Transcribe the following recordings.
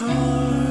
heart,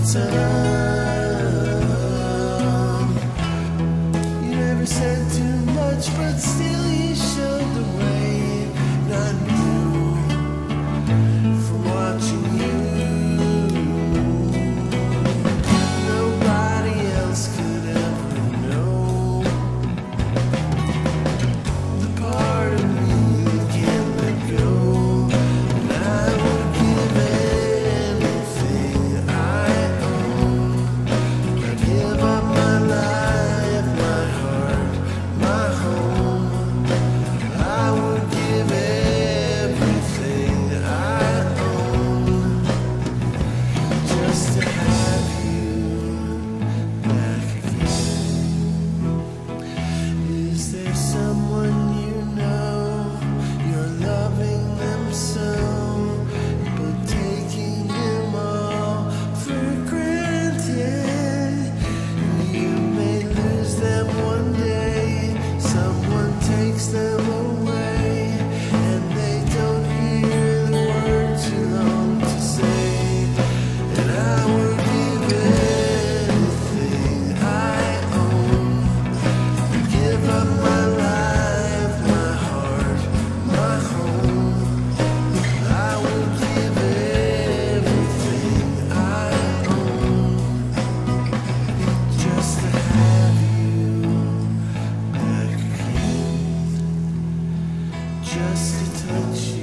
time. You never said too much, but still you. just a touch.